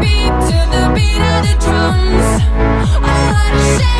beat to the beat of the drums. Oh, what a shame.